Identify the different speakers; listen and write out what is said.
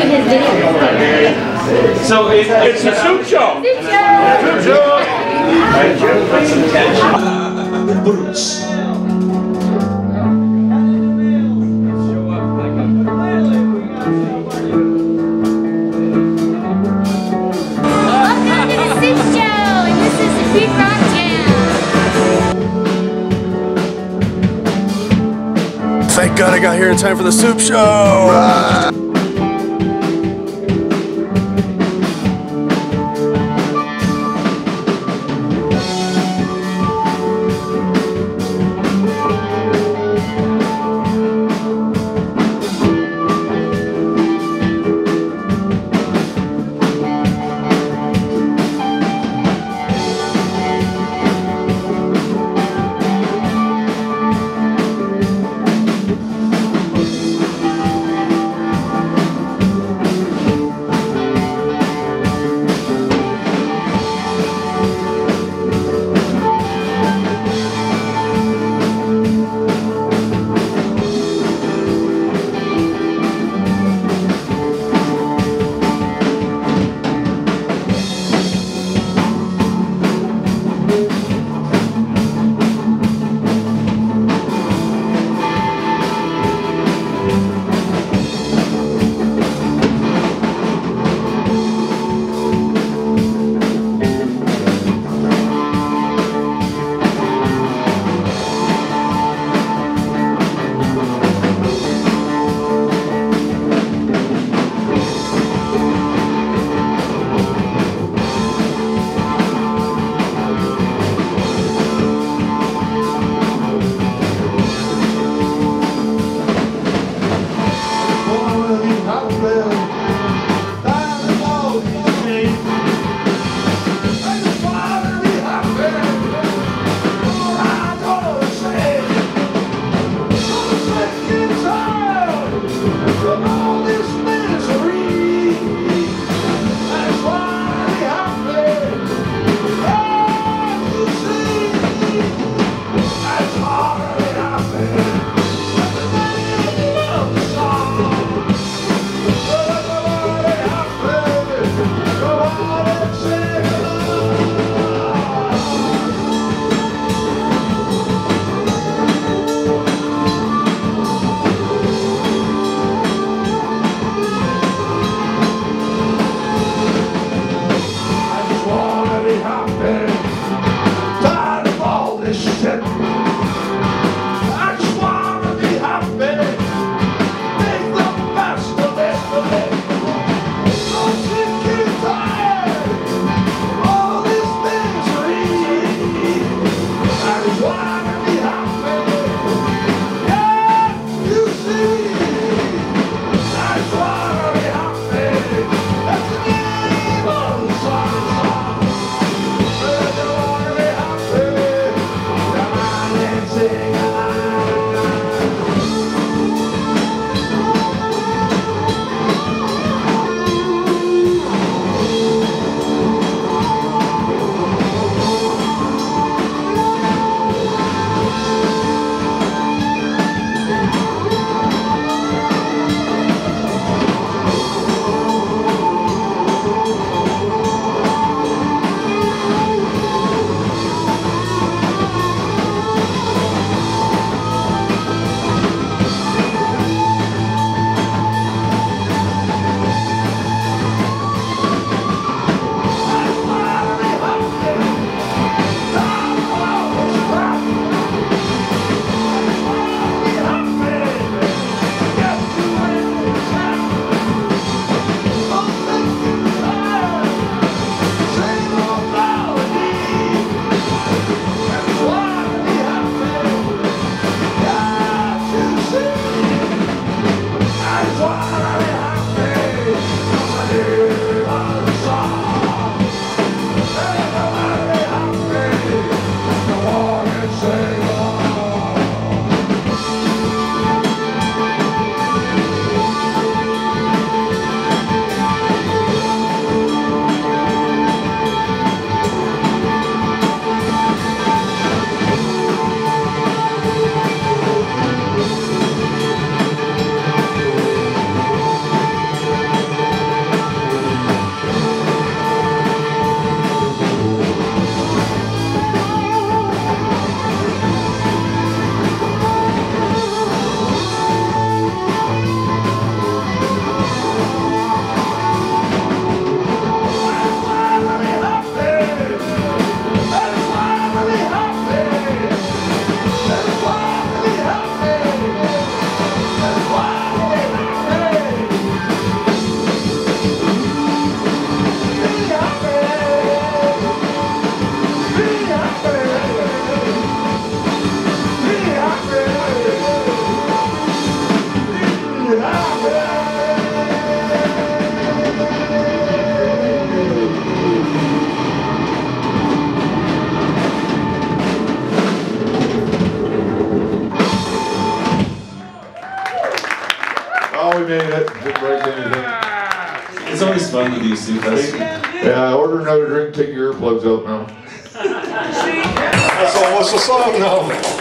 Speaker 1: to his video.
Speaker 2: So it, it's a supe show.
Speaker 1: Supe show.
Speaker 2: Put some tension.
Speaker 3: Bruce.
Speaker 1: Welcome to the Supe Show, and this is the Big Rock Jam.
Speaker 3: Thank God I got here in time for the supe show.
Speaker 1: It's always fun with these soup fest.
Speaker 3: Yeah, order another drink, take your earplugs out now.
Speaker 4: That's almost a song now.